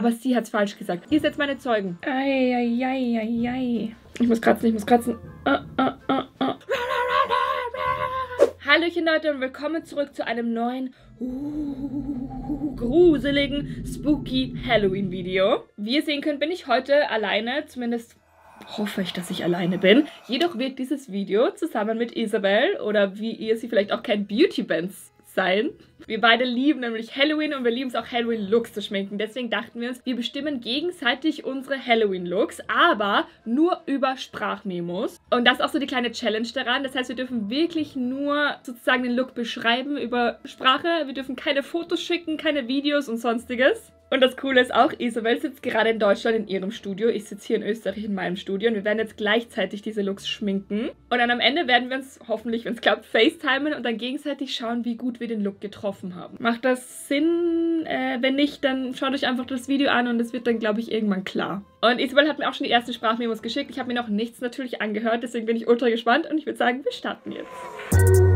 aber sie hat es falsch gesagt. Ihr seid meine Zeugen. Eieieiei. Ich muss kratzen, ich muss kratzen. Ah, ah, ah, ah. Hallöchen Leute und willkommen zurück zu einem neuen, uh, gruseligen, spooky Halloween-Video. Wie ihr sehen könnt, bin ich heute alleine, zumindest hoffe ich, dass ich alleine bin. Jedoch wird dieses Video zusammen mit Isabel oder wie ihr sie vielleicht auch kennt, Beauty Bands sein. Wir beide lieben nämlich Halloween und wir lieben es auch Halloween-Looks zu schminken. Deswegen dachten wir uns, wir bestimmen gegenseitig unsere Halloween-Looks, aber nur über Sprachmemos. Und das ist auch so die kleine Challenge daran. Das heißt, wir dürfen wirklich nur sozusagen den Look beschreiben über Sprache. Wir dürfen keine Fotos schicken, keine Videos und sonstiges. Und das Coole ist auch, Isabel sitzt gerade in Deutschland in ihrem Studio. Ich sitze hier in Österreich in meinem Studio. Und wir werden jetzt gleichzeitig diese Looks schminken. Und dann am Ende werden wir uns hoffentlich, wenn es klappt, FaceTimen und dann gegenseitig schauen, wie gut wir den Look getroffen haben. Macht das Sinn? Äh, wenn nicht, dann schaut euch einfach das Video an und es wird dann, glaube ich, irgendwann klar. Und Isabel hat mir auch schon die ersten Sprachmemos geschickt. Ich habe mir noch nichts natürlich angehört, deswegen bin ich ultra gespannt. Und ich würde sagen, wir starten jetzt.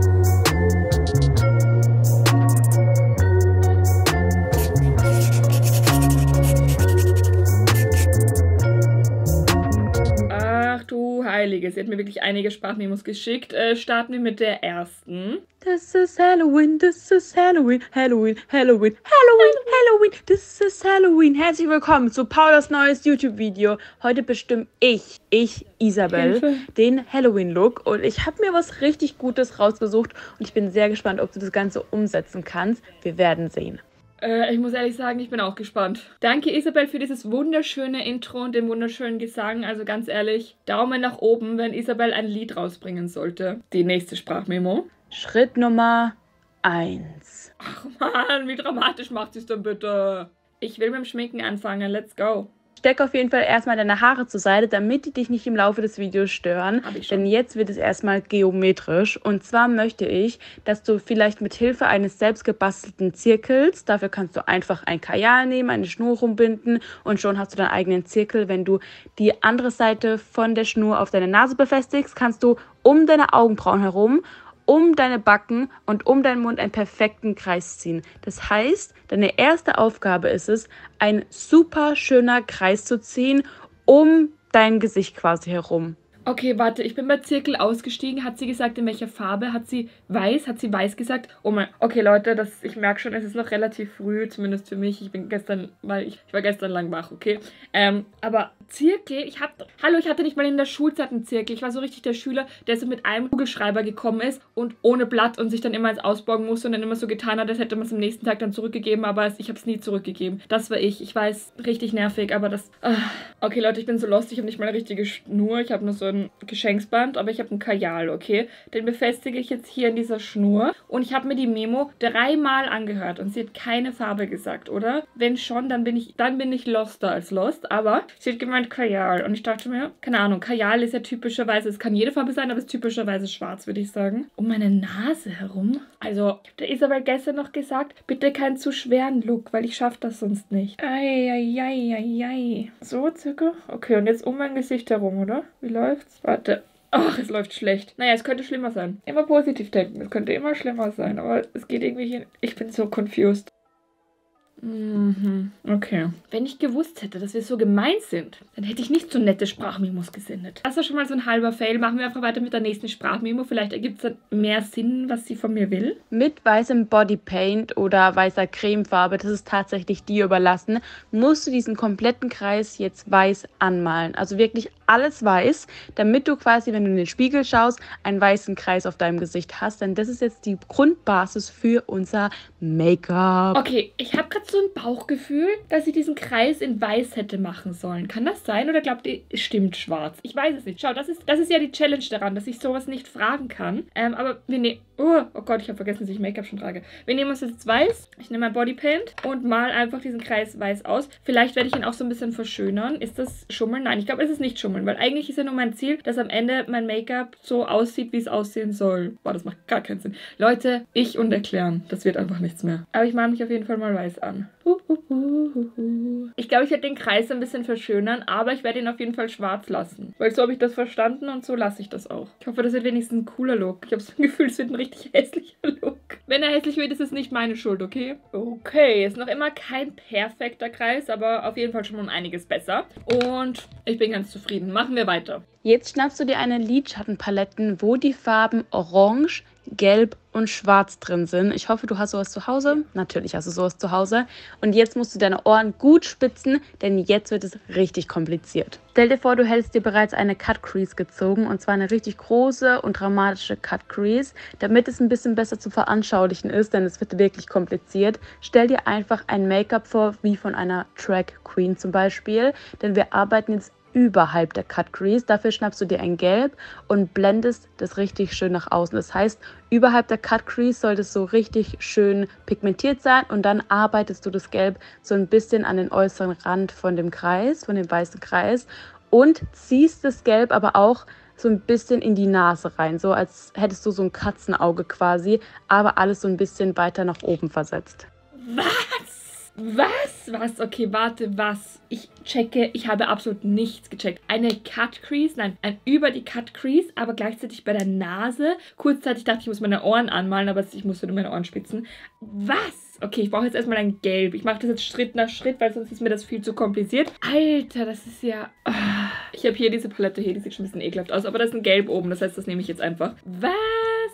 Heilige. Sie hat mir wirklich einige Sprachmemos geschickt. Äh, starten wir mit der ersten. This is Halloween, this is Halloween, Halloween, Halloween, Halloween, Halloween, this is Halloween. Herzlich willkommen zu Paulas neues YouTube-Video. Heute bestimme ich, ich, Isabel, Hilfe. den Halloween-Look. Und ich habe mir was richtig Gutes rausgesucht und ich bin sehr gespannt, ob du das Ganze umsetzen kannst. Wir werden sehen. Äh, ich muss ehrlich sagen, ich bin auch gespannt. Danke Isabel für dieses wunderschöne Intro und den wunderschönen Gesang. Also ganz ehrlich, Daumen nach oben, wenn Isabel ein Lied rausbringen sollte. Die nächste Sprachmemo. Schritt Nummer 1. Ach man, wie dramatisch macht sie es denn bitte? Ich will mit dem Schminken anfangen. Let's go steck auf jeden Fall erstmal deine Haare zur Seite, damit die dich nicht im Laufe des Videos stören. Denn jetzt wird es erstmal geometrisch. Und zwar möchte ich, dass du vielleicht mit Hilfe eines selbst gebastelten Zirkels, dafür kannst du einfach ein Kajal nehmen, eine Schnur rumbinden und schon hast du deinen eigenen Zirkel. Wenn du die andere Seite von der Schnur auf deine Nase befestigst, kannst du um deine Augenbrauen herum um deine Backen und um deinen Mund einen perfekten Kreis ziehen. Das heißt, deine erste Aufgabe ist es, ein super schöner Kreis zu ziehen um dein Gesicht quasi herum. Okay, warte, ich bin bei Zirkel ausgestiegen. Hat sie gesagt, in welcher Farbe? Hat sie weiß? Hat sie weiß gesagt? Oh mein, okay, Leute, das, ich merke schon, es ist noch relativ früh, zumindest für mich. Ich bin gestern, weil ich, ich war gestern lang wach, okay? Ähm, aber Zirkel, ich hab, hallo, ich hatte nicht mal in der Schulzeit einen Zirkel. Ich war so richtig der Schüler, der so mit einem Kugelschreiber gekommen ist und ohne Blatt und sich dann immer ins Ausborgen musste und dann immer so getan hat, als hätte man es am nächsten Tag dann zurückgegeben, aber ich habe es nie zurückgegeben. Das war ich. Ich weiß, richtig nervig, aber das, ah. okay, Leute, ich bin so lost, ich habe nicht mal eine richtige Schnur. Ich habe nur so ein ein Geschenksband, aber ich habe einen Kajal, okay? Den befestige ich jetzt hier in dieser Schnur. Und ich habe mir die Memo dreimal angehört und sie hat keine Farbe gesagt, oder? Wenn schon, dann bin ich, dann bin ich loster als lost. Aber sie hat gemeint Kajal. Und ich dachte mir, keine Ahnung, Kajal ist ja typischerweise, es kann jede Farbe sein, aber es ist typischerweise schwarz, würde ich sagen. Um meine Nase herum. Also, ich habe der Isabel gestern noch gesagt, bitte keinen zu schweren Look, weil ich schaffe das sonst nicht. Eieieiei. So circa? Okay, und jetzt um mein Gesicht herum, oder? Wie läuft's? Warte. Ach, es läuft schlecht. Naja, es könnte schlimmer sein. Immer positiv denken. Es könnte immer schlimmer sein. Aber es geht irgendwie hin. Ich bin so confused. Mhm. Okay. Wenn ich gewusst hätte, dass wir so gemein sind, dann hätte ich nicht so nette Sprachmemos gesendet. Das war schon mal so ein halber Fail. Machen wir einfach weiter mit der nächsten Sprachmemo. Vielleicht ergibt es dann mehr Sinn, was sie von mir will. Mit weißem Bodypaint oder weißer Cremefarbe, das ist tatsächlich dir überlassen, musst du diesen kompletten Kreis jetzt weiß anmalen. Also wirklich alles weiß, damit du quasi, wenn du in den Spiegel schaust, einen weißen Kreis auf deinem Gesicht hast. Denn das ist jetzt die Grundbasis für unser Make-up. Okay, ich habe gerade so ein Bauchgefühl, dass ich diesen Kreis in weiß hätte machen sollen. Kann das sein oder glaubt ihr, es stimmt schwarz? Ich weiß es nicht. Schau, das ist, das ist ja die Challenge daran, dass ich sowas nicht fragen kann. Ähm, aber wir nehmen... Oh, oh Gott, ich habe vergessen, dass ich Make-up schon trage. Wir nehmen uns jetzt weiß. Ich nehme mein Bodypaint und mal einfach diesen Kreis weiß aus. Vielleicht werde ich ihn auch so ein bisschen verschönern. Ist das Schummeln? Nein, ich glaube, es ist nicht Schummeln, weil eigentlich ist ja nur mein Ziel, dass am Ende mein Make-up so aussieht, wie es aussehen soll. Boah, das macht gar keinen Sinn. Leute, ich und erklären. Das wird einfach nichts mehr. Aber ich mache mich auf jeden Fall mal weiß an. Ich glaube, ich werde den Kreis ein bisschen verschönern, aber ich werde ihn auf jeden Fall schwarz lassen. Weil so habe ich das verstanden und so lasse ich das auch. Ich hoffe, das wird wenigstens ein cooler Look. Ich habe so ein Gefühl, es wird ein richtig hässlicher Look. Wenn er hässlich wird, ist es nicht meine Schuld, okay? Okay, ist noch immer kein perfekter Kreis, aber auf jeden Fall schon um einiges besser. Und ich bin ganz zufrieden. Machen wir weiter. Jetzt schnappst du dir eine Lidschattenpaletten, wo die Farben Orange, Gelb und Schwarz drin sind. Ich hoffe, du hast sowas zu Hause. Natürlich hast du sowas zu Hause. Und jetzt musst du deine Ohren gut spitzen, denn jetzt wird es richtig kompliziert. Stell dir vor, du hältst dir bereits eine Cut Crease gezogen und zwar eine richtig große und dramatische Cut Crease. Damit es ein bisschen besser zu veranschaulichen ist, denn es wird wirklich kompliziert, stell dir einfach ein Make-up vor, wie von einer Drag Queen zum Beispiel. Denn wir arbeiten jetzt überhalb der Cut Crease. Dafür schnappst du dir ein Gelb und blendest das richtig schön nach außen. Das heißt, überhalb der Cut Crease sollte es so richtig schön pigmentiert sein und dann arbeitest du das Gelb so ein bisschen an den äußeren Rand von dem Kreis, von dem weißen Kreis und ziehst das Gelb aber auch so ein bisschen in die Nase rein, so als hättest du so ein Katzenauge quasi, aber alles so ein bisschen weiter nach oben versetzt. Was? Was? Was? Okay, warte, was? Ich checke, ich habe absolut nichts gecheckt. Eine Cut Crease, nein, ein über die Cut Crease, aber gleichzeitig bei der Nase. Kurzzeitig dachte ich, ich muss meine Ohren anmalen, aber ich musste nur meine Ohren spitzen. Was? Okay, ich brauche jetzt erstmal ein Gelb. Ich mache das jetzt Schritt nach Schritt, weil sonst ist mir das viel zu kompliziert. Alter, das ist ja... Oh. Ich habe hier diese Palette hier, die sieht schon ein bisschen ekelhaft aus, aber da ist ein Gelb oben, das heißt, das nehme ich jetzt einfach. Was?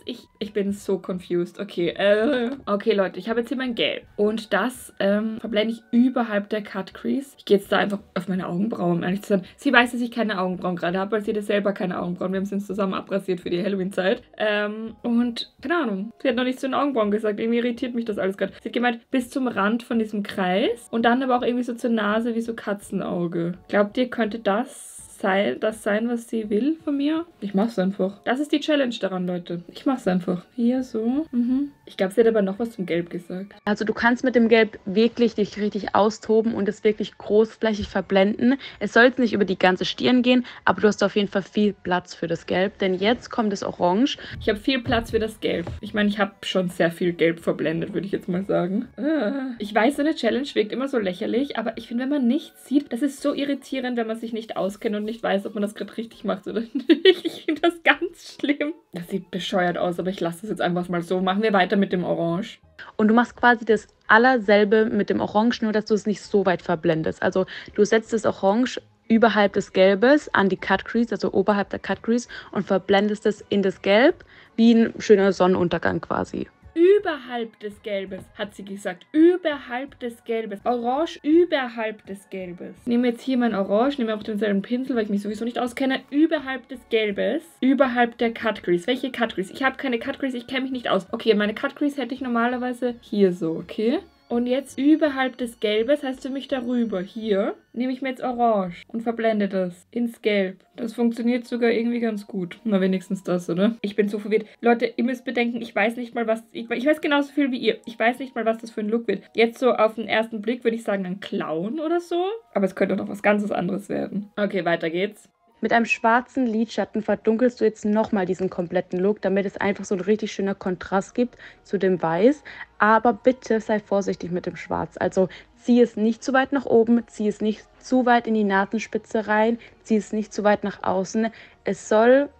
Ich, ich bin so confused. Okay, äh, okay, Leute, ich habe jetzt hier mein Gelb. Und das ähm, verblende ich überhalb der Cut Crease. Ich gehe jetzt da einfach auf meine Augenbrauen, um ehrlich zu sein. Sie weiß, dass ich keine Augenbrauen gerade habe, weil sie hat selber keine Augenbrauen. Wir haben sie uns zusammen abrasiert für die Halloween-Zeit. Ähm, und keine Ahnung, sie hat noch nichts zu den Augenbrauen gesagt. Irgendwie irritiert mich das alles gerade. Sie hat gemeint, bis zum Rand von diesem Kreis und dann aber auch irgendwie so zur Nase wie so Katzenauge. Glaubt ihr, könnte das sei, das sein, was sie will von mir. Ich mach's einfach. Das ist die Challenge daran, Leute. Ich mach's einfach. Hier so. Mhm. Ich glaube, sie hat aber noch was zum Gelb gesagt. Also du kannst mit dem Gelb wirklich dich richtig austoben und es wirklich großflächig verblenden. Es soll jetzt nicht über die ganze Stirn gehen, aber du hast auf jeden Fall viel Platz für das Gelb, denn jetzt kommt das Orange. Ich habe viel Platz für das Gelb. Ich meine, ich habe schon sehr viel Gelb verblendet, würde ich jetzt mal sagen. Ah. Ich weiß, so eine Challenge wirkt immer so lächerlich, aber ich finde, wenn man nichts sieht, das ist so irritierend, wenn man sich nicht auskennt und nicht weiß, ob man das gerade richtig macht oder nicht. Ich finde das ganz schlimm. Das sieht bescheuert aus, aber ich lasse es jetzt einfach mal so. Machen wir weiter mit dem Orange. Und du machst quasi das allerselbe mit dem Orange, nur dass du es nicht so weit verblendest. Also du setzt das Orange überhalb des Gelbes an die Cut Crease, also oberhalb der Cut Crease und verblendest es in das Gelb, wie ein schöner Sonnenuntergang quasi. Überhalb des Gelbes, hat sie gesagt. Überhalb des Gelbes. Orange überhalb des Gelbes. Nehme jetzt hier mein Orange, nehme auch denselben Pinsel, weil ich mich sowieso nicht auskenne. Überhalb des Gelbes. Überhalb der Cut Crease. Welche Cut Crease? Ich habe keine Cut Crease, ich kenne mich nicht aus. Okay, meine Cut Crease hätte ich normalerweise hier so, okay? Und jetzt überhalb des Gelbes, heißt für mich darüber, hier, nehme ich mir jetzt Orange und verblende das ins Gelb. Das funktioniert sogar irgendwie ganz gut. Na, wenigstens das, oder? Ich bin so verwirrt. Leute, ihr müsst bedenken, ich weiß nicht mal, was... Ich, ich weiß genauso viel wie ihr. Ich weiß nicht mal, was das für ein Look wird. Jetzt so auf den ersten Blick würde ich sagen, ein Clown oder so. Aber es könnte auch noch was ganz anderes werden. Okay, weiter geht's. Mit einem schwarzen Lidschatten verdunkelst du jetzt nochmal diesen kompletten Look, damit es einfach so ein richtig schöner Kontrast gibt zu dem Weiß. Aber bitte sei vorsichtig mit dem Schwarz. Also zieh es nicht zu weit nach oben, zieh es nicht zu weit in die Nasenspitze rein, zieh es nicht zu weit nach außen. Es soll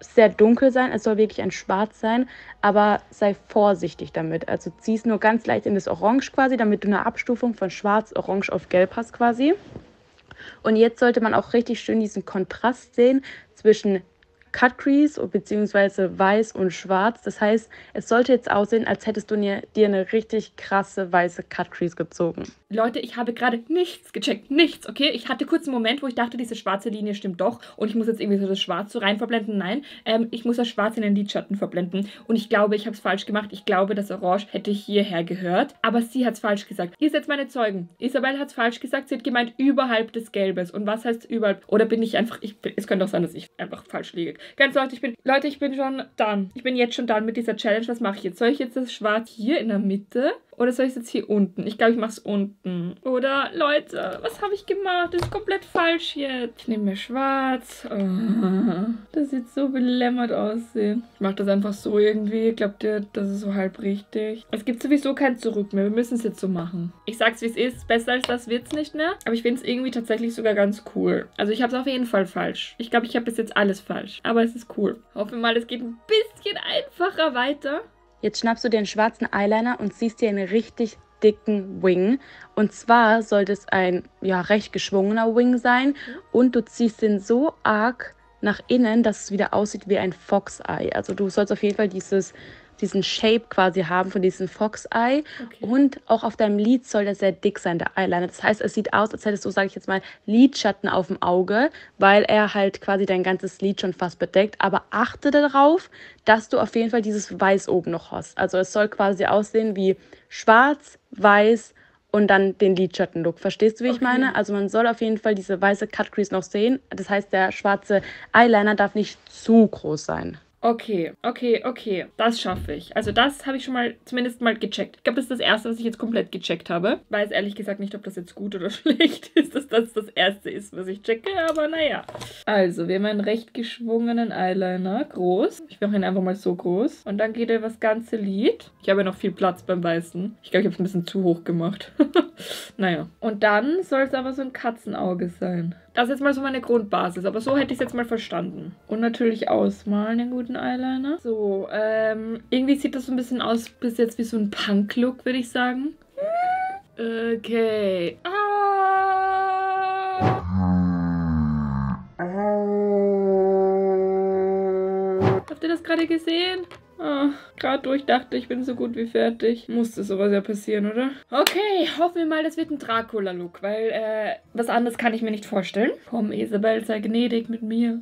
sehr dunkel sein, es soll wirklich ein Schwarz sein, aber sei vorsichtig damit. Also zieh es nur ganz leicht in das Orange quasi, damit du eine Abstufung von Schwarz, Orange auf Gelb hast quasi. Und jetzt sollte man auch richtig schön diesen Kontrast sehen zwischen Cut Crease bzw. weiß und schwarz. Das heißt, es sollte jetzt aussehen, als hättest du dir eine richtig krasse weiße Cut Crease gezogen. Leute, ich habe gerade nichts gecheckt. Nichts, okay? Ich hatte kurz einen Moment, wo ich dachte, diese schwarze Linie stimmt doch und ich muss jetzt irgendwie so das Schwarz so rein verblenden. Nein, ähm, ich muss das Schwarz in den Lidschatten verblenden und ich glaube, ich habe es falsch gemacht. Ich glaube, das Orange hätte hierher gehört, aber sie hat es falsch gesagt. Ihr seid meine Zeugen. Isabel hat es falsch gesagt. Sie hat gemeint, überhalb des Gelbes. Und was heißt überhalb? Oder bin ich einfach, ich, es könnte auch sein, dass ich einfach falsch liege. Ganz Leute, ich bin, Leute, ich bin schon dann. Ich bin jetzt schon dann mit dieser Challenge. Was mache ich jetzt? Soll ich jetzt das Schwarz hier in der Mitte oder soll ich es jetzt hier unten? Ich glaube, ich mache es unten. Oder, Leute, was habe ich gemacht? Das ist komplett falsch jetzt. Ich nehme mir schwarz. Oh, das sieht so belämmert aussehen. Ich mache das einfach so irgendwie. Glaubt ihr, das ist so halb richtig? Es gibt sowieso kein Zurück mehr. Wir müssen es jetzt so machen. Ich sag's, wie es ist. Besser als das wird's nicht mehr. Aber ich finde es irgendwie tatsächlich sogar ganz cool. Also ich habe es auf jeden Fall falsch. Ich glaube, ich habe bis jetzt alles falsch. Aber es ist cool. Hoffe mal, es geht ein bisschen einfacher weiter. Jetzt schnappst du den schwarzen Eyeliner und ziehst dir einen richtig dicken Wing. Und zwar sollte es ein ja, recht geschwungener Wing sein. Und du ziehst den so arg nach innen, dass es wieder aussieht wie ein Fox Eye. Also du sollst auf jeden Fall dieses diesen Shape quasi haben von diesem Fox Eye. Okay. Und auch auf deinem Lid soll der sehr dick sein, der Eyeliner. Das heißt, es sieht aus, als hättest du, sage ich jetzt mal, Lidschatten auf dem Auge, weil er halt quasi dein ganzes Lid schon fast bedeckt. Aber achte darauf, dass du auf jeden Fall dieses Weiß oben noch hast. Also es soll quasi aussehen wie schwarz, weiß, und dann den Lidschatten-Look. Verstehst du, wie okay. ich meine? Also man soll auf jeden Fall diese weiße Cut Crease noch sehen. Das heißt, der schwarze Eyeliner darf nicht zu groß sein. Okay, okay, okay. Das schaffe ich. Also das habe ich schon mal zumindest mal gecheckt. Ich glaube, das ist das Erste, was ich jetzt komplett gecheckt habe. Weiß ehrlich gesagt nicht, ob das jetzt gut oder schlecht ist, dass das das Erste ist, was ich checke, aber naja. Also, wir haben einen recht geschwungenen Eyeliner. Groß. Ich mache ihn einfach mal so groß. Und dann geht er das ganze Lied. Ich habe ja noch viel Platz beim Weißen. Ich glaube, ich habe es ein bisschen zu hoch gemacht. naja. Und dann soll es aber so ein Katzenauge sein. Das ist jetzt mal so meine Grundbasis, aber so hätte ich es jetzt mal verstanden. Und natürlich ausmalen, den guten Eyeliner. So, ähm, irgendwie sieht das so ein bisschen aus bis jetzt wie so ein Punk-Look, würde ich sagen. Okay. Ah. Habt ihr das gerade gesehen? Ah, Gerade durchdachte, ich bin so gut wie fertig. Musste sowas ja passieren, oder? Okay, hoffen wir mal, das wird ein Dracula-Look, weil äh, was anderes kann ich mir nicht vorstellen. Komm, Isabel, sei gnädig mit mir.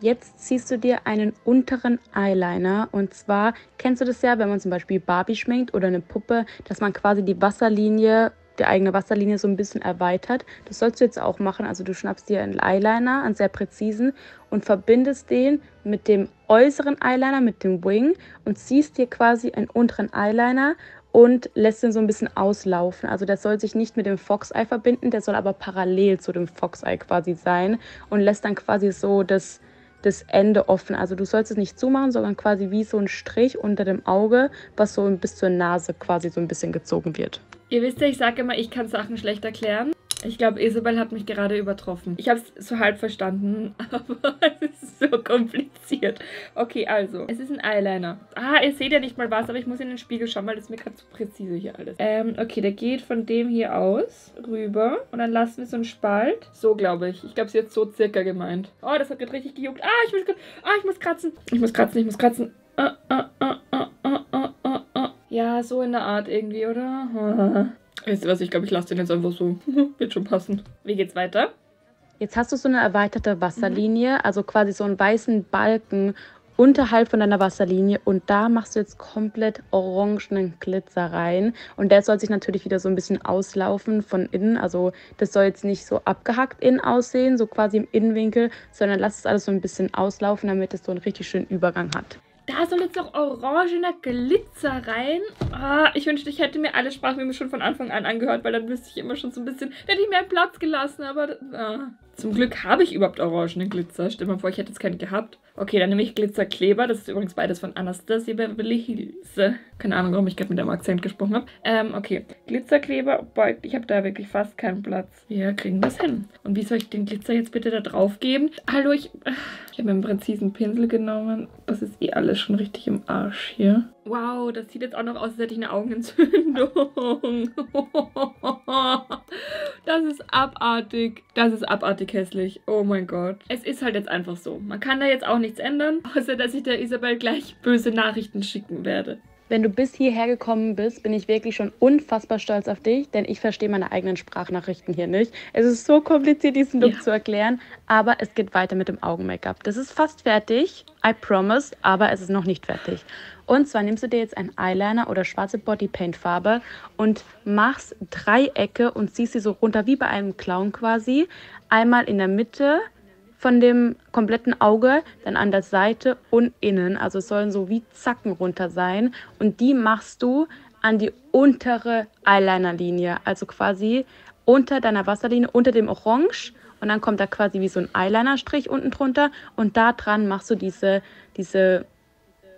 Jetzt ziehst du dir einen unteren Eyeliner und zwar kennst du das ja, wenn man zum Beispiel Barbie schminkt oder eine Puppe, dass man quasi die Wasserlinie die eigene Wasserlinie so ein bisschen erweitert. Das sollst du jetzt auch machen. Also du schnappst dir einen Eyeliner, einen sehr präzisen und verbindest den mit dem äußeren Eyeliner, mit dem Wing und ziehst dir quasi einen unteren Eyeliner und lässt den so ein bisschen auslaufen. Also der soll sich nicht mit dem Fox Eye verbinden, der soll aber parallel zu dem Fox Eye quasi sein und lässt dann quasi so das das Ende offen. Also du sollst es nicht zumachen, sondern quasi wie so ein Strich unter dem Auge, was so bis zur Nase quasi so ein bisschen gezogen wird. Ihr wisst ja, ich sage immer, ich kann Sachen schlecht erklären. Ich glaube, Isabel hat mich gerade übertroffen. Ich habe es so halb verstanden, aber es so kompliziert. Okay, also, es ist ein Eyeliner. Ah, ihr seht ja nicht mal was, aber ich muss in den Spiegel schauen, weil das ist mir gerade zu präzise hier alles. Ähm, okay, der geht von dem hier aus rüber und dann lassen wir so einen Spalt. So, glaube ich. Ich glaube, sie hat so circa gemeint. Oh, das hat gerade richtig gejuckt. Ah, ich muss, ah, ich muss kratzen. Ich muss kratzen, ich muss kratzen. Ah, ah, ah, ah, ah, ah, ah, ah. Ja, so in der Art irgendwie, oder? Weißt du was, ich glaube, ich lasse den jetzt einfach so. Wird schon passen. Wie geht's weiter? Jetzt hast du so eine erweiterte Wasserlinie, mhm. also quasi so einen weißen Balken unterhalb von deiner Wasserlinie und da machst du jetzt komplett orangenen Glitzer rein und der soll sich natürlich wieder so ein bisschen auslaufen von innen, also das soll jetzt nicht so abgehackt innen aussehen, so quasi im Innenwinkel, sondern lass es alles so ein bisschen auslaufen, damit es so einen richtig schönen Übergang hat. Da soll jetzt noch orangener Glitzer rein. Ah, ich wünschte, ich hätte mir alle Sprachmeme schon von Anfang an angehört, weil dann wüsste ich immer schon so ein bisschen, hätte ich mehr Platz gelassen, aber ah. Zum Glück habe ich überhaupt orangenen Glitzer. Stell mal vor, ich hätte jetzt keinen gehabt. Okay, dann nehme ich Glitzerkleber. Das ist übrigens beides von Anastasia Beverly Hills. Keine Ahnung, warum ich gerade mit dem Akzent gesprochen habe. Ähm, okay. Glitzerkleber. Boah, ich habe da wirklich fast keinen Platz. Wir kriegen das hin. Und wie soll ich den Glitzer jetzt bitte da drauf geben? Hallo, ich... Ich habe mir einen präzisen Pinsel genommen. Das ist eh alles schon richtig im Arsch hier. Wow, das sieht jetzt auch noch aus, als hätte ich eine Augenentzündung. Das ist abartig. Das ist abartig hässlich. Oh mein Gott. Es ist halt jetzt einfach so. Man kann da jetzt auch nichts ändern, außer dass ich der Isabel gleich böse Nachrichten schicken werde. Wenn du bis hierher gekommen bist, bin ich wirklich schon unfassbar stolz auf dich, denn ich verstehe meine eigenen Sprachnachrichten hier nicht. Es ist so kompliziert, diesen Look ja. zu erklären, aber es geht weiter mit dem Augen-Make-up. Das ist fast fertig, I promise, aber es ist noch nicht fertig. Und zwar nimmst du dir jetzt einen Eyeliner oder schwarze Bodypaint-Farbe und machst Dreiecke und ziehst sie so runter wie bei einem Clown quasi. Einmal in der Mitte, von dem kompletten Auge, dann an der Seite und innen. Also es sollen so wie Zacken runter sein. Und die machst du an die untere Eyelinerlinie. Also quasi unter deiner Wasserlinie, unter dem Orange. Und dann kommt da quasi wie so ein Eyelinerstrich unten drunter. Und da dran machst du diese, diese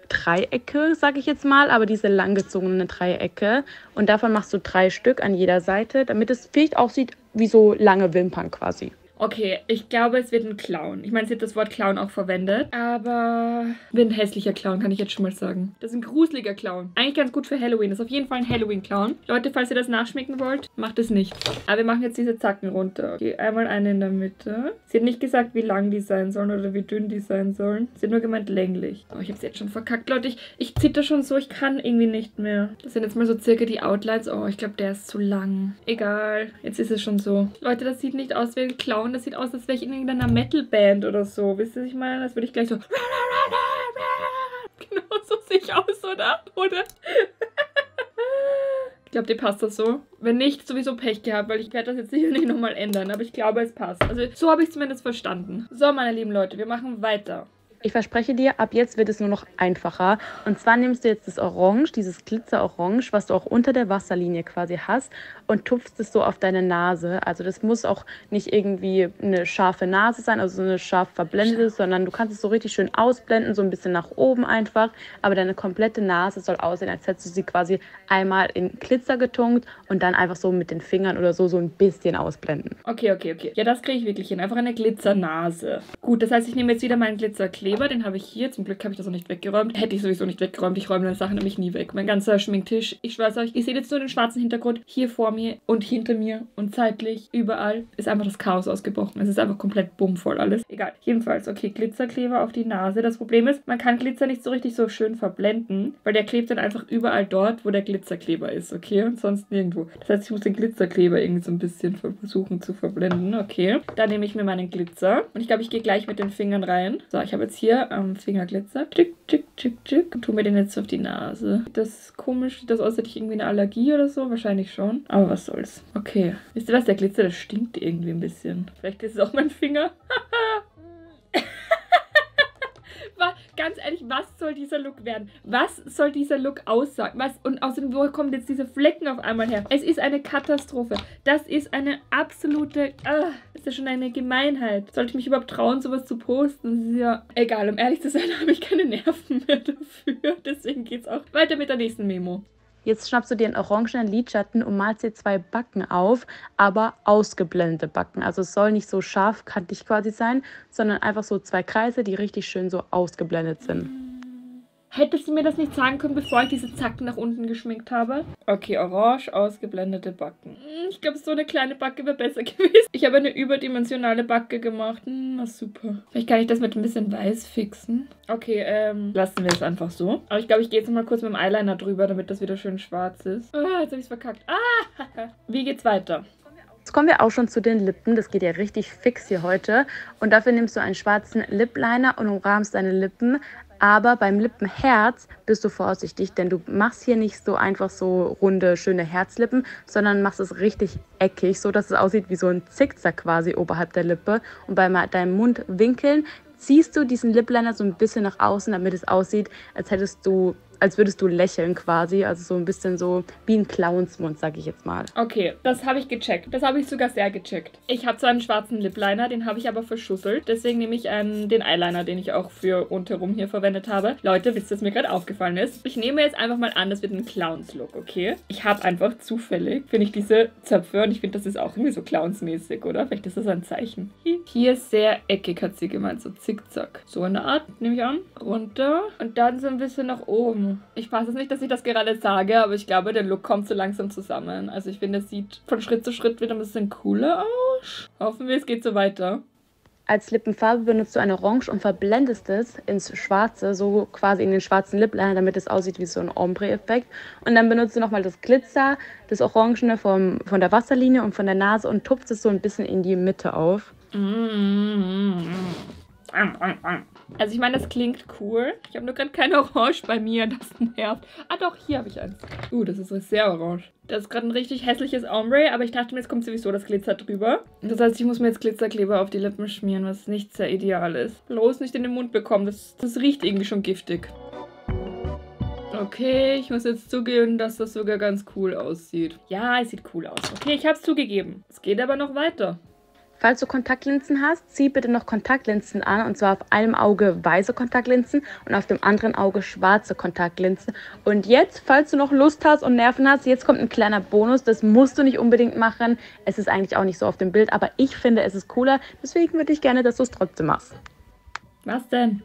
Dreiecke, sage ich jetzt mal, aber diese langgezogenen Dreiecke. Und davon machst du drei Stück an jeder Seite, damit es vielleicht aussieht wie so lange Wimpern quasi. Okay, ich glaube, es wird ein Clown. Ich meine, sie hat das Wort Clown auch verwendet. Aber wird ein hässlicher Clown, kann ich jetzt schon mal sagen. Das ist ein gruseliger Clown. Eigentlich ganz gut für Halloween. Das ist auf jeden Fall ein Halloween-Clown. Leute, falls ihr das nachschmecken wollt, macht es nicht. Aber wir machen jetzt diese Zacken runter. Okay, einmal eine in der Mitte. Sie hat nicht gesagt, wie lang die sein sollen oder wie dünn die sein sollen. Sie hat nur gemeint länglich. Oh, ich habe es jetzt schon verkackt. Leute, ich, ich zitter schon so. Ich kann irgendwie nicht mehr. Das sind jetzt mal so circa die Outlines. Oh, ich glaube, der ist zu lang. Egal. Jetzt ist es schon so. Leute, das sieht nicht aus wie ein Clown. Das sieht aus, als wäre ich in irgendeiner Metal-Band oder so. Wisst ihr, was ich meine? Das würde ich gleich so... Genau so sehe ich aus, oder? Oder? Ich glaube, dir passt das so. Wenn nicht, sowieso Pech gehabt, weil ich werde das jetzt sicher nicht nochmal ändern. Aber ich glaube, es passt. Also so habe ich es zumindest verstanden. So, meine lieben Leute, wir machen weiter. Ich verspreche dir, ab jetzt wird es nur noch einfacher. Und zwar nimmst du jetzt das Orange, dieses Glitzer-Orange, was du auch unter der Wasserlinie quasi hast, und tupfst es so auf deine Nase. Also das muss auch nicht irgendwie eine scharfe Nase sein, also so eine scharf verblendete, sondern du kannst es so richtig schön ausblenden, so ein bisschen nach oben einfach. Aber deine komplette Nase soll aussehen, als hättest du sie quasi einmal in Glitzer getunkt und dann einfach so mit den Fingern oder so so ein bisschen ausblenden. Okay, okay, okay. Ja, das kriege ich wirklich hin. Einfach eine Glitzernase. Gut, das heißt, ich nehme jetzt wieder meinen Glitzerkleber Kleber, den habe ich hier. Zum Glück habe ich das noch nicht weggeräumt. Hätte ich sowieso nicht weggeräumt. Ich räume meine Sachen nämlich nie weg. Mein ganzer Schminktisch. Ich schwör's euch, ihr seht jetzt nur den schwarzen Hintergrund. Hier vor mir und hinter mir und zeitlich überall ist einfach das Chaos ausgebrochen. Es ist einfach komplett bummvoll alles. Egal. Jedenfalls, okay, Glitzerkleber auf die Nase. Das Problem ist, man kann Glitzer nicht so richtig so schön verblenden, weil der klebt dann einfach überall dort, wo der Glitzerkleber ist, okay? Und sonst nirgendwo. Das heißt, ich muss den Glitzerkleber irgendwie so ein bisschen versuchen zu verblenden, okay? Dann nehme ich mir meinen Glitzer und ich glaube, ich gehe gleich mit den Fingern rein. So, ich habe jetzt hier am Fingerglitzer. Tschick, tschick, tschick, tschick. Und tu mir den jetzt auf die Nase. Das ist komisch. Das aus, hätte ich irgendwie eine Allergie oder so? Wahrscheinlich schon. Aber was soll's. Okay. Wisst ihr was? Der Glitzer, das stinkt irgendwie ein bisschen. Vielleicht ist es auch mein Finger. ganz ehrlich, was soll dieser Look werden? Was soll dieser Look aussagen? Was? Und außerdem, wo kommen jetzt diese Flecken auf einmal her? Es ist eine Katastrophe. Das ist eine absolute, ah, das ist ja schon eine Gemeinheit. Sollte ich mich überhaupt trauen, sowas zu posten? Das ist ja egal. Um ehrlich zu sein, habe ich keine Nerven mehr dafür. Deswegen geht es auch weiter mit der nächsten Memo. Jetzt schnappst du dir einen orangenen Lidschatten und malst dir zwei Backen auf, aber ausgeblendete Backen. Also es soll nicht so scharfkantig quasi sein, sondern einfach so zwei Kreise, die richtig schön so ausgeblendet sind. Hättest du mir das nicht sagen können, bevor ich diese Zacken nach unten geschminkt habe? Okay, orange, ausgeblendete Backen. Hm, ich glaube, so eine kleine Backe wäre besser gewesen. Ich habe eine überdimensionale Backe gemacht. Hm, na super. Vielleicht kann ich das mit ein bisschen weiß fixen. Okay, ähm, lassen wir es einfach so. Aber ich glaube, ich gehe jetzt mal kurz mit dem Eyeliner drüber, damit das wieder schön schwarz ist. Ah, jetzt habe ich es verkackt. Ah, wie geht's weiter? Jetzt kommen wir auch schon zu den Lippen. Das geht ja richtig fix hier heute. Und dafür nimmst du einen schwarzen Lip Liner und umrahmst deine Lippen aber beim Lippenherz bist du vorsichtig, denn du machst hier nicht so einfach so runde, schöne Herzlippen, sondern machst es richtig eckig, so dass es aussieht wie so ein Zickzack quasi oberhalb der Lippe. Und bei deinem Mundwinkeln ziehst du diesen Lipliner so ein bisschen nach außen, damit es aussieht, als hättest du als würdest du lächeln quasi. Also so ein bisschen so wie ein Clownsmund, sag ich jetzt mal. Okay, das habe ich gecheckt. Das habe ich sogar sehr gecheckt. Ich habe zwar einen schwarzen Lip-Liner, den habe ich aber verschusselt. Deswegen nehme ich einen, den Eyeliner, den ich auch für rundherum hier verwendet habe. Leute, wisst ihr, was mir gerade aufgefallen ist? Ich nehme jetzt einfach mal an, das wird ein Clowns-Look, okay? Ich habe einfach zufällig, finde ich, diese Zöpfe und ich finde, das ist auch irgendwie so Clowns-mäßig, oder? Vielleicht ist das ein Zeichen. Hier sehr eckig, hat sie gemeint, so zickzack. So eine Art, nehme ich an. Runter und dann so ein bisschen nach oben. Ich weiß es nicht, dass ich das gerade sage, aber ich glaube, der Look kommt so langsam zusammen. Also ich finde, es sieht von Schritt zu Schritt wieder ein bisschen cooler aus. Hoffen wir, es geht so weiter. Als Lippenfarbe benutzt du ein Orange und verblendest es ins Schwarze, so quasi in den schwarzen Lip-Liner, damit es aussieht wie so ein Ombre-Effekt. Und dann benutzt du nochmal das Glitzer, das Orangene vom, von der Wasserlinie und von der Nase und tupfst es so ein bisschen in die Mitte auf. Mm -hmm. Also ich meine, das klingt cool. Ich habe nur gerade kein Orange bei mir, das nervt. Ah doch, hier habe ich eins. Uh, das ist sehr orange. Das ist gerade ein richtig hässliches Ombre, aber ich dachte mir, jetzt kommt sowieso das Glitzer drüber. Das heißt, ich muss mir jetzt Glitzerkleber auf die Lippen schmieren, was nicht sehr ideal ist. Bloß nicht in den Mund bekommen, das, das riecht irgendwie schon giftig. Okay, ich muss jetzt zugeben, dass das sogar ganz cool aussieht. Ja, es sieht cool aus. Okay, ich habe es zugegeben. Es geht aber noch weiter. Falls du Kontaktlinsen hast, zieh bitte noch Kontaktlinsen an und zwar auf einem Auge weiße Kontaktlinsen und auf dem anderen Auge schwarze Kontaktlinsen. Und jetzt, falls du noch Lust hast und Nerven hast, jetzt kommt ein kleiner Bonus. Das musst du nicht unbedingt machen. Es ist eigentlich auch nicht so auf dem Bild, aber ich finde, es ist cooler. Deswegen würde ich gerne, dass du es trotzdem machst. Was denn?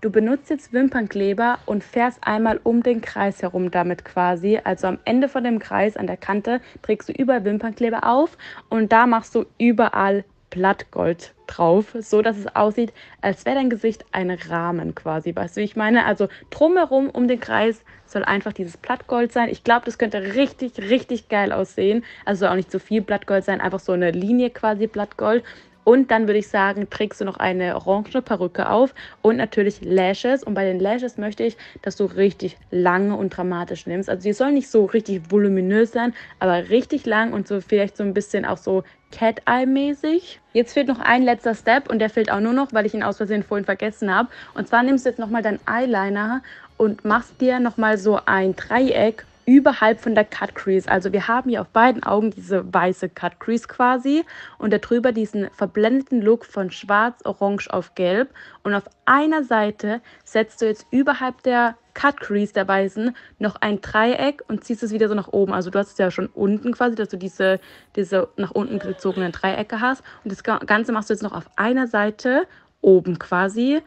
Du benutzt jetzt Wimpernkleber und fährst einmal um den Kreis herum damit quasi. Also am Ende von dem Kreis an der Kante trägst du überall Wimpernkleber auf und da machst du überall Blattgold drauf, so dass es aussieht, als wäre dein Gesicht ein Rahmen quasi. Weißt du, wie ich meine? Also drumherum um den Kreis soll einfach dieses Blattgold sein. Ich glaube, das könnte richtig, richtig geil aussehen. Also soll auch nicht zu viel Blattgold sein, einfach so eine Linie quasi Blattgold. Und dann würde ich sagen, trägst du noch eine orange Perücke auf und natürlich Lashes. Und bei den Lashes möchte ich, dass du richtig lange und dramatisch nimmst. Also die sollen nicht so richtig voluminös sein, aber richtig lang und so vielleicht so ein bisschen auch so Cat-Eye-mäßig. Jetzt fehlt noch ein letzter Step und der fehlt auch nur noch, weil ich ihn aus Versehen vorhin vergessen habe. Und zwar nimmst du jetzt nochmal deinen Eyeliner und machst dir nochmal so ein Dreieck überhalb von der Cut Crease. Also wir haben hier auf beiden Augen diese weiße Cut Crease quasi und darüber diesen verblendeten Look von schwarz, orange auf gelb. Und auf einer Seite setzt du jetzt überhalb der Cut Crease der weißen noch ein Dreieck und ziehst es wieder so nach oben. Also du hast es ja schon unten quasi, dass du diese, diese nach unten gezogenen Dreiecke hast. Und das Ganze machst du jetzt noch auf einer Seite oben quasi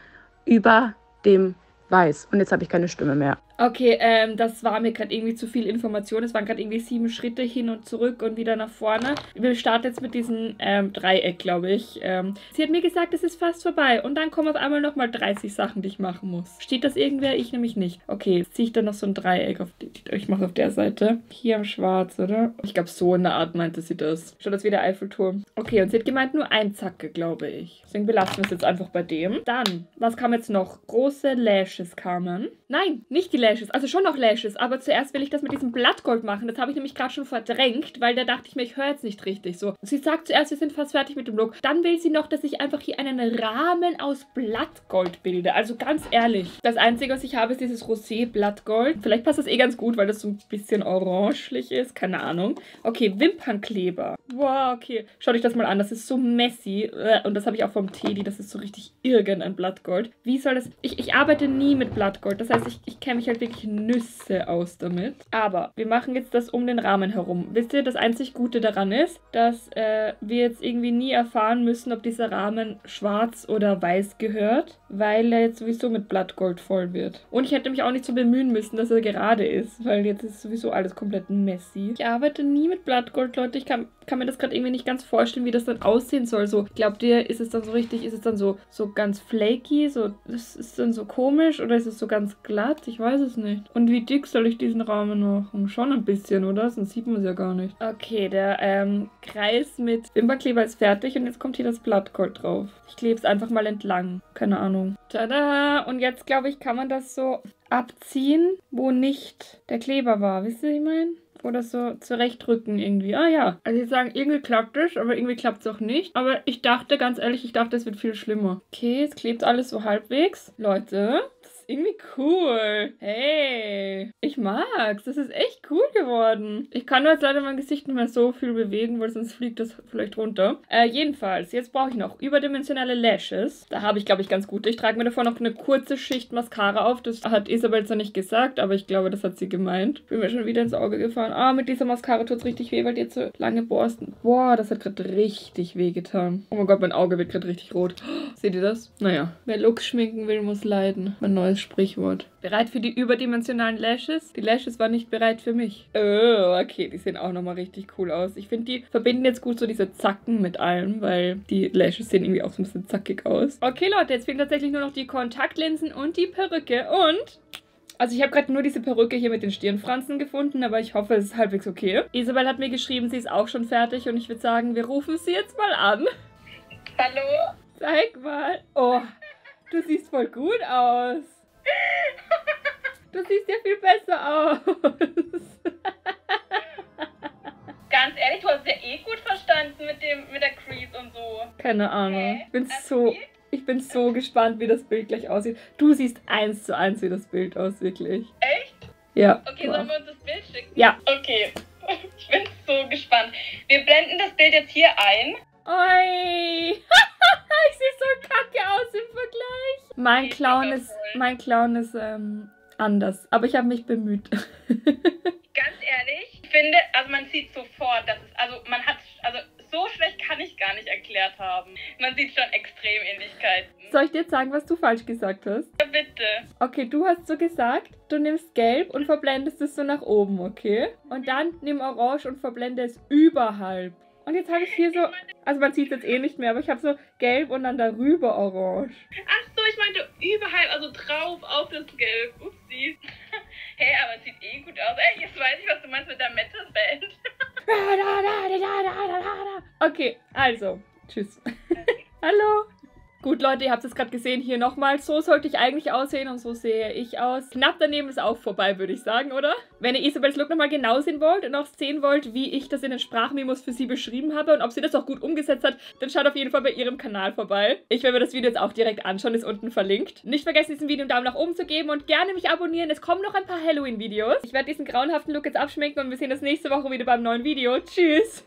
über dem Weiß. Und jetzt habe ich keine Stimme mehr. Okay, ähm, das war mir gerade irgendwie zu viel Information. Es waren gerade irgendwie sieben Schritte hin und zurück und wieder nach vorne. Wir starten jetzt mit diesem ähm, Dreieck, glaube ich. Ähm, sie hat mir gesagt, es ist fast vorbei. Und dann kommen auf einmal nochmal 30 Sachen, die ich machen muss. Steht das irgendwer? Ich nämlich nicht. Okay, jetzt ziehe ich dann noch so ein Dreieck. Auf die, ich mache auf der Seite. Hier am Schwarz, oder? Ich glaube, so in der Art meinte sie das. Schaut das wie der Eiffelturm. Okay, und sie hat gemeint, nur ein Zacke, glaube ich. Deswegen belassen wir es jetzt einfach bei dem. Dann, was kam jetzt noch? Große Lashes kamen. Nein, nicht die Lashes. Also schon noch Lashes, aber zuerst will ich das mit diesem Blattgold machen. Das habe ich nämlich gerade schon verdrängt, weil da dachte ich mir, ich höre jetzt nicht richtig so. Sie sagt zuerst, wir sind fast fertig mit dem Look. Dann will sie noch, dass ich einfach hier einen Rahmen aus Blattgold bilde. Also ganz ehrlich, das Einzige, was ich habe, ist dieses Rosé-Blattgold. Vielleicht passt das eh ganz gut, weil das so ein bisschen orangelich ist. Keine Ahnung. Okay, Wimpernkleber. Wow, okay. Schaut euch das mal an. Das ist so messy. Und das habe ich auch vom Teddy. Das ist so richtig irgendein Blattgold. Wie soll das... Ich, ich arbeite nie mit Blattgold. Das heißt, ich, ich kenne mich halt wirklich Nüsse aus damit. Aber wir machen jetzt das um den Rahmen herum. Wisst ihr, das einzig Gute daran ist, dass äh, wir jetzt irgendwie nie erfahren müssen, ob dieser Rahmen schwarz oder weiß gehört, weil er jetzt sowieso mit Blattgold voll wird. Und ich hätte mich auch nicht so bemühen müssen, dass er gerade ist, weil jetzt ist sowieso alles komplett messy. Ich arbeite nie mit Blattgold, Leute. Ich kann, kann mir das gerade irgendwie nicht ganz vorstellen, wie das dann aussehen soll. So, glaubt ihr, ist es dann so richtig, ist es dann so, so ganz flaky, so, ist dann so komisch oder ist es so ganz glatt? Ich weiß es nicht. Und wie dick soll ich diesen Rahmen machen? Schon ein bisschen, oder? Sonst sieht man es ja gar nicht. Okay, der ähm, Kreis mit Wimperkleber ist fertig und jetzt kommt hier das Blattgold drauf. Ich klebe es einfach mal entlang. Keine Ahnung. Tada! Und jetzt, glaube ich, kann man das so abziehen, wo nicht der Kleber war. Wisst ihr, was ich meine? oder so zurechtrücken irgendwie. Ah ja. Also ich sagen, irgendwie klappt es, aber irgendwie klappt es auch nicht. Aber ich dachte, ganz ehrlich, ich dachte, es wird viel schlimmer. Okay, es klebt alles so halbwegs. Leute, irgendwie cool. Hey, ich mag's. Das ist echt cool geworden. Ich kann jetzt leider mein Gesicht nicht mehr so viel bewegen, weil sonst fliegt das vielleicht runter. Äh, jedenfalls, jetzt brauche ich noch überdimensionale Lashes. Da habe ich, glaube ich, ganz gute. Ich trage mir davor noch eine kurze Schicht Mascara auf. Das hat Isabel zwar nicht gesagt, aber ich glaube, das hat sie gemeint. Bin mir schon wieder ins Auge gefahren. Ah, mit dieser Mascara tut es richtig weh, weil die jetzt so lange Borsten. Boah, das hat gerade richtig weh getan. Oh mein Gott, mein Auge wird gerade richtig rot. Seht ihr das? Naja, wer Looks schminken will, muss leiden. Mein neues Sprichwort. Bereit für die überdimensionalen Lashes? Die Lashes waren nicht bereit für mich. Oh, okay, die sehen auch nochmal richtig cool aus. Ich finde, die verbinden jetzt gut so diese Zacken mit allem, weil die Lashes sehen irgendwie auch so ein bisschen zackig aus. Okay, Leute, jetzt fehlen tatsächlich nur noch die Kontaktlinsen und die Perücke. Und also ich habe gerade nur diese Perücke hier mit den Stirnfransen gefunden, aber ich hoffe, es ist halbwegs okay. Isabel hat mir geschrieben, sie ist auch schon fertig und ich würde sagen, wir rufen sie jetzt mal an. Hallo? Zeig mal. Oh, du siehst voll gut aus. Du siehst ja viel besser aus. Ganz ehrlich, du hast ja eh gut verstanden mit dem mit der Crease und so. Keine Ahnung. Ich bin so ich bin so gespannt, wie das Bild gleich aussieht. Du siehst eins zu eins, wie das Bild aus, wirklich. Echt? Ja. Okay, sollen wir uns das Bild schicken? Ja. Okay. Ich bin so gespannt. Wir blenden das Bild jetzt hier ein. Oi! ich sehe so kacke aus im Vergleich. Mein Clown ist, mein Clown ist ähm, anders, aber ich habe mich bemüht. Ganz ehrlich, ich finde, also man sieht sofort, dass es, also man hat, also so schlecht kann ich gar nicht erklärt haben. Man sieht schon extrem Ähnlichkeiten. Soll ich dir jetzt sagen, was du falsch gesagt hast? Ja, bitte. Okay, du hast so gesagt, du nimmst gelb und verblendest es so nach oben, okay? Und mhm. dann nimm orange und verblende es überhalb. Und jetzt habe ich hier so, also man sieht es jetzt eh nicht mehr, aber ich habe so gelb und dann darüber orange. Ach so, ich meinte überhalb, also drauf auf das Gelb. Upsi. hey, aber es sieht eh gut aus. Ey, jetzt weiß ich, was du meinst mit der Metal-Band. okay, also, tschüss. Hallo. Gut, Leute, ihr habt es gerade gesehen, hier nochmal. So sollte ich eigentlich aussehen und so sehe ich aus. Knapp daneben ist auch vorbei, würde ich sagen, oder? Wenn ihr Isabels Look nochmal genau sehen wollt und auch sehen wollt, wie ich das in den Sprachmemos für sie beschrieben habe und ob sie das auch gut umgesetzt hat, dann schaut auf jeden Fall bei ihrem Kanal vorbei. Ich werde mir das Video jetzt auch direkt anschauen, ist unten verlinkt. Nicht vergessen, diesem Video einen Daumen nach oben zu geben und gerne mich abonnieren. Es kommen noch ein paar Halloween-Videos. Ich werde diesen grauenhaften Look jetzt abschminken und wir sehen uns nächste Woche wieder beim neuen Video. Tschüss!